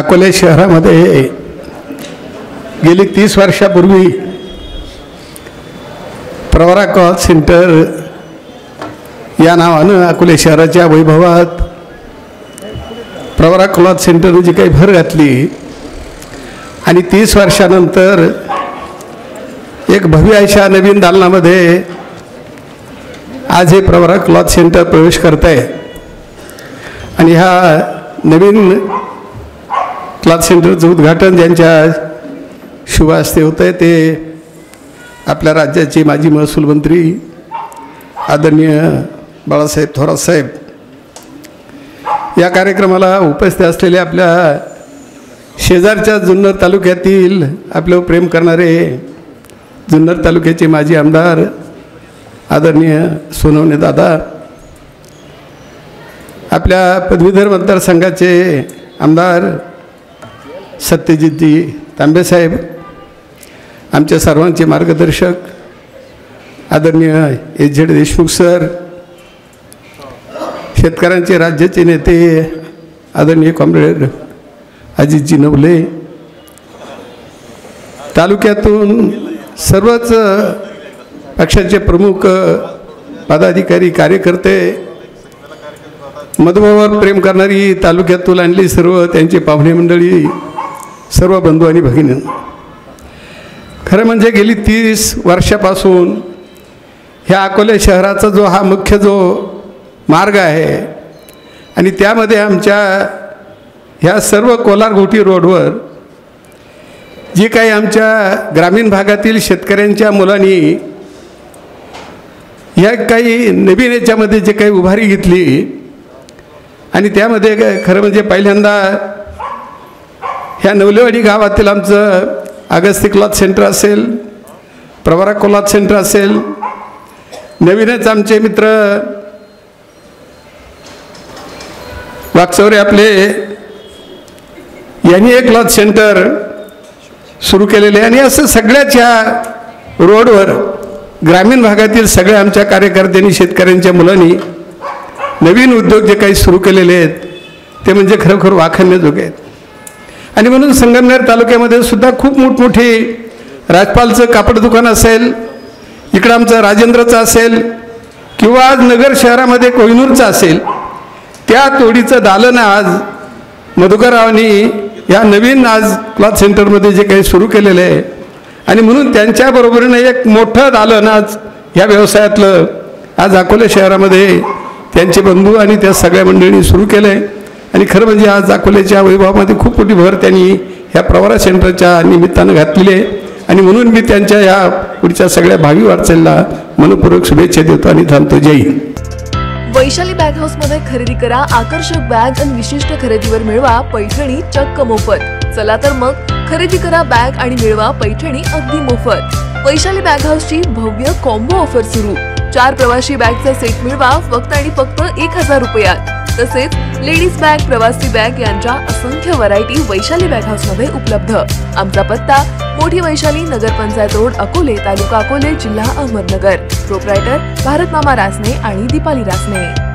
अकोले शहरामध्ये गेली तीस वर्षापूर्वी प्रवरा कॉल सेंटर या नावानं अकोले शहराच्या वैभवात प्रवरा क्लॉथ सेंटरने जी काही भर घातली आणि तीस वर्षानंतर एक भव्य अशा नवीन दालनामध्ये आज हे प्रवरा क्लॉथ सेंटर प्रवेश करत आहे आणि ह्या नवीन क्लास सेंटरचं उद्घाटन ज्यांच्या शुभ हस्ते होतं आहे ते आपल्या राज्याचे माजी महसूल मंत्री आदरणीय बाळासाहेब थोरात साहेब. या कार्यक्रमाला उपस्थित असलेले आपल्या शेजारच्या जुन्नर तालुक्यातील आपल्यावर प्रेम करणारे जुन्नर तालुक्याचे माजी आमदार आदरणीय सोनवणे दादा आपल्या पदवीधर मतदारसंघाचे आमदार सत्यजितजी तांबेसाहेब आमच्या सर्वांचे मार्गदर्शक आदरणीय एच झेड देशमुख सर शेतकऱ्यांचे राज्याचे नेते आदरणीय कॉम्रेड अजितजी नवले तालुक्यातून सर्वच पक्षाचे प्रमुख पदाधिकारी कार्यकर्ते मधुभावावर प्रेम करणारी तालुक्यातून आणली सर्व त्यांची पाहुणे मंडळी सर्व बंधू आणि भगिनी. खरं म्हणजे गेली तीस वर्षापासून ह्या अकोले शहराचा जो हा मुख्य जो मार्ग आहे आणि त्यामध्ये आमच्या ह्या सर्व कोलारघोटी रोडवर जी काही आमच्या ग्रामीण भागातील शेतकऱ्यांच्या मुलांनी ह्या काही नवीन याच्यामध्ये जे काही उभारी घेतली आणि त्यामध्ये खरं म्हणजे पहिल्यांदा ह्या नवलेवाडी गावातील आमचं अगस्ती क्लॉथ सेंटर असेल प्रवरा क्लॉथ सेंटर असेल नवीनच आमचे मित्र वाकचौरे आपले यांनी एक क्लॉथ सेंटर सुरू केलेले आहे. आणि असं सगळ्याच ह्या रोडवर ग्रामीण भागातील सगळ्या आमच्या कार्यकर्त्यांनी शेतकऱ्यांच्या मुलांनी नवीन उद्योग जे काही सुरू केलेले आहेत ते म्हणजे खरोखर वाखाणण्याजोगे आहेत. आणि म्हणून संगमनेर तालुक्यामध्ये सुद्धा खूप मोठमोठी राजपालचं कापड दुकान असेल इकडं आमचं राजेंद्रचं असेल किंवा आज नगर शहरामध्ये कोहिनूरचं असेल त्या तोडीचं दालन आज मधुकररावांनी या नवीन आज क्लॉथ सेंटरमध्ये जे काही सुरू केलेलं आहे. आणि म्हणून त्यांच्याबरोबरीनं एक मोठं दालन आज ह्या व्यवसायातलं आज अकोले शहरामध्ये त्यांचे बंधू आणि त्या सगळ्या मंडळींनी सुरू केलं आहे आणि खरं म्हणजे आज अकोल्याच्या वैभवामध्ये खूप मोठी भर त्यांनी ह्या प्रवारा सेंटरच्या निमित्तानं घातलेली आहे. आणि म्हणून मी त्यांच्या या पुढच्या सगळ्या भावी वाटचालीला मनपूर्वक शुभेच्छा देतो आणि थांबतो. जय हिंद. वैशाली बॅग हाऊसमध्ये खरेदी करा आकर्षक बॅग आणि विशिष्ट खरेदीवर मिळवा पैठणी चक्क मोफत. चला तर मग खरेदी करा बॅग आणि मिळवा पैठणी अगदी मोफत. वैशाली बॅग हाऊसची भव्य कॉम्बो ऑफर सुरू. चार प्रवासी बॅगचा सेट मिळवा फक्त आणि फक्त एक हजार रुपयात. तसेच लेडीज बॅग प्रवासी बॅग यांच्या असंख्य व्हरायटी वैशाली बॅग हाऊसमध्ये उपलब्ध. आमचा पत्ता मोठी वैशाली नगर पंचायत रोड अकोले तालुका अकोले जिल्हा अहमदनगर. प्रोप्रायटर भारतमामा रासने आणि दीपाली रासने.